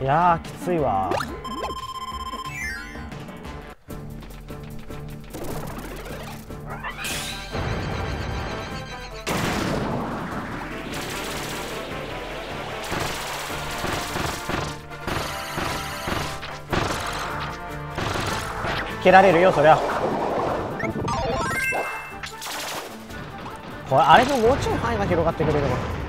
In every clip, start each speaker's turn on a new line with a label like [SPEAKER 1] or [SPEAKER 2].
[SPEAKER 1] いやきついわ。蹴られるよそりゃ。これあれでももうちょい範囲が広がってくれれば。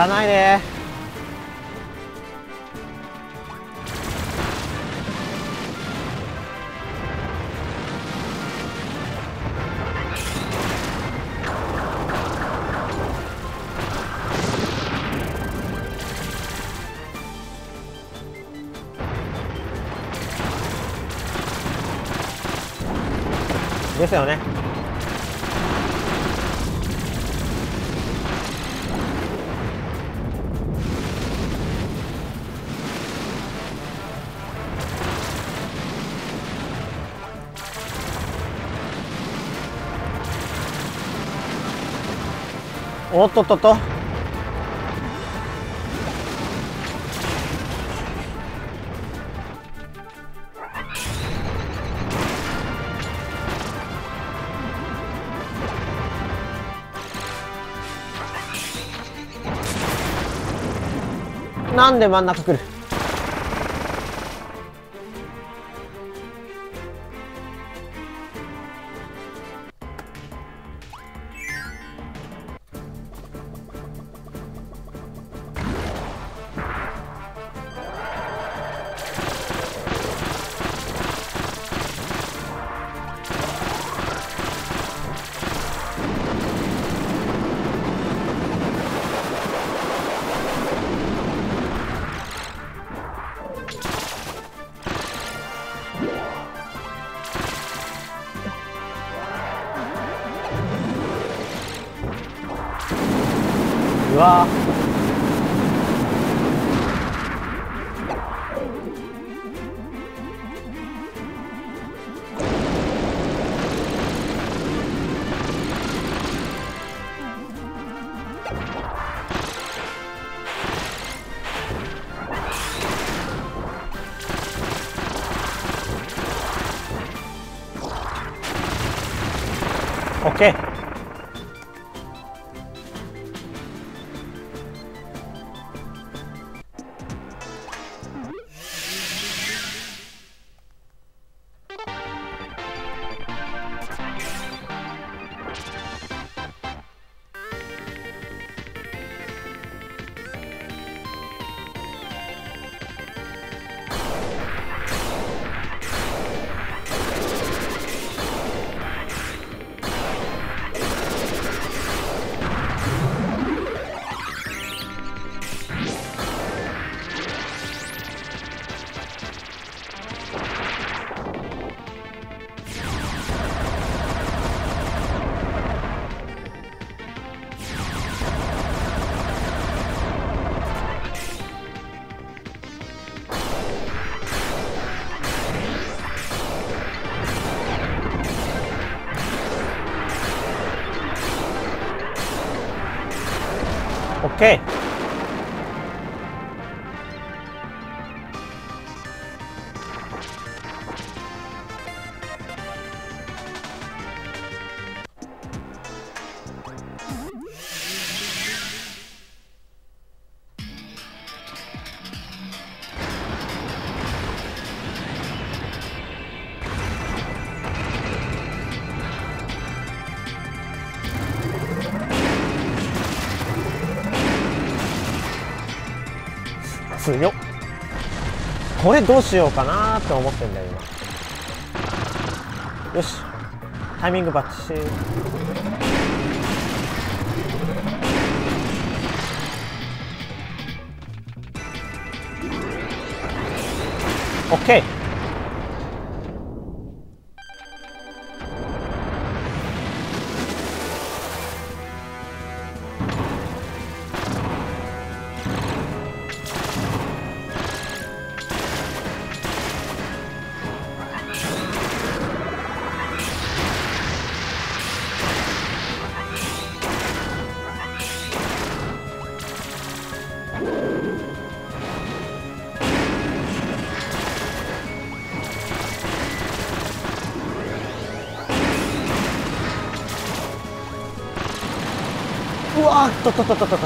[SPEAKER 1] かないで。ですよね。おっとっとっと。なんで真ん中来る？うわオッ強っこれどうしようかなって思ってんだよ今。よし。タイミングバッチオッケー。あーっとっとっとっと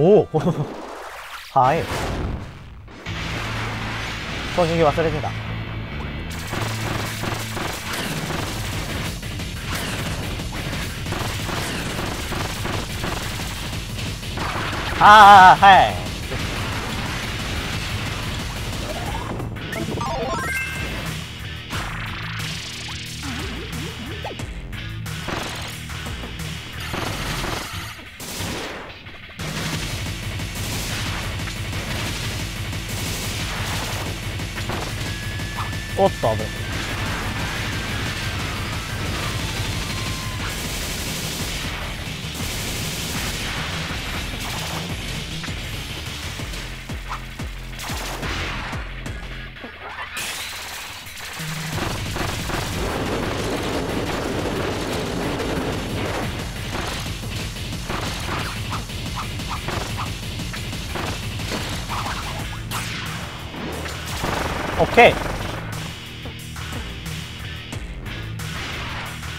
[SPEAKER 1] おお。はい。攻撃忘れてた。ああはい。おっと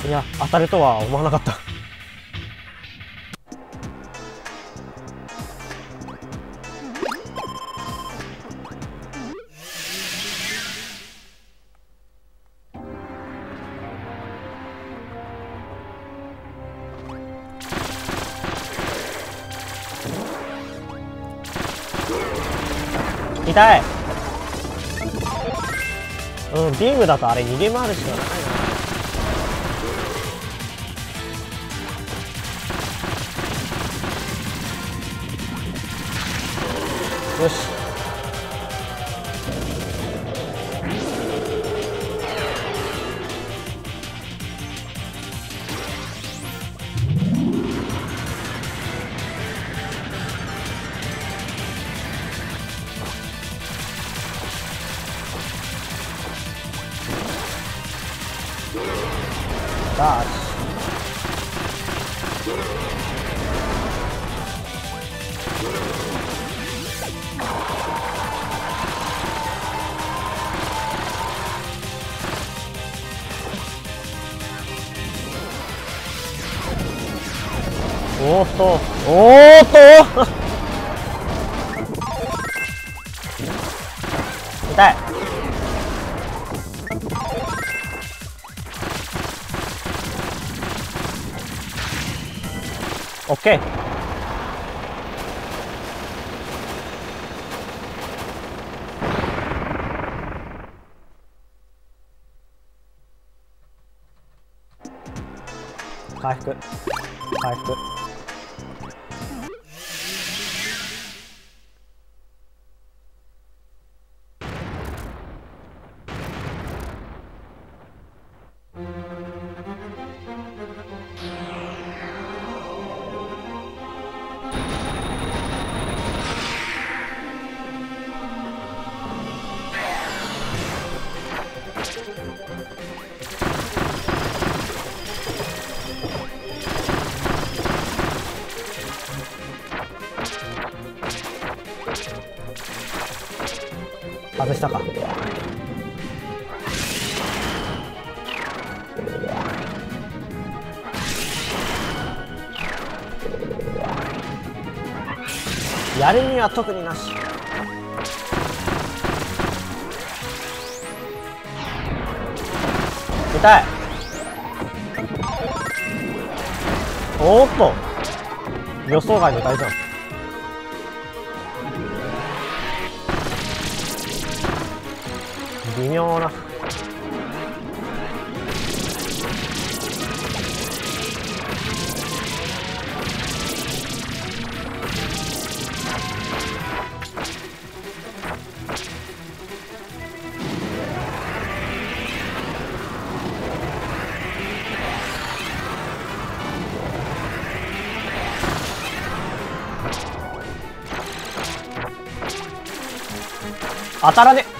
[SPEAKER 1] いや当たるとは思わなかった。痛い。うんビームだとあれ逃げ回るしかない。なおっと。おーっと。痛い。オッケー回復。回復。外したか。やるには特になし。痛い。おーっと。予想外の大ジャンプ微妙な。当たらね。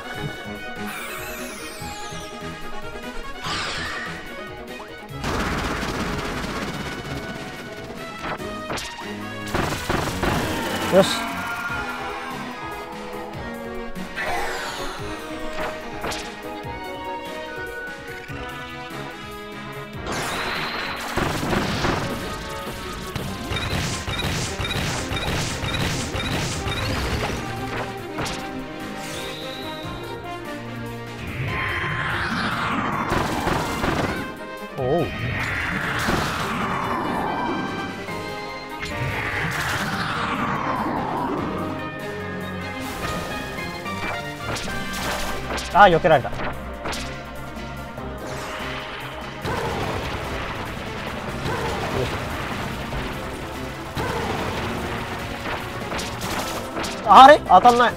[SPEAKER 1] よしああ避けられた。あれ？当たんない。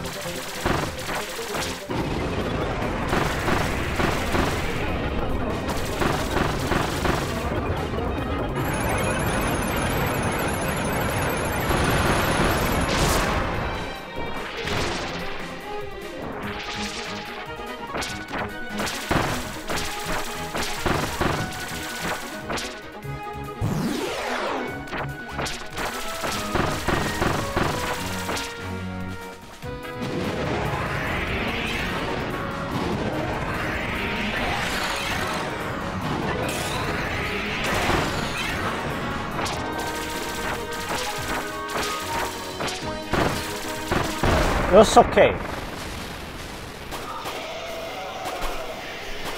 [SPEAKER 1] よし、オッケー。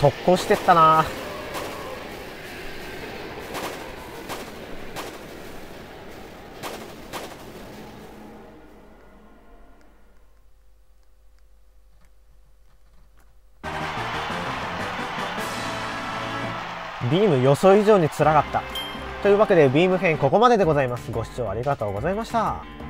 [SPEAKER 1] 特攻してったなビーム予想以上につらかった。というわけでビーム編ここまででございます。ご視聴ありがとうございました。